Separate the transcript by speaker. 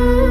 Speaker 1: you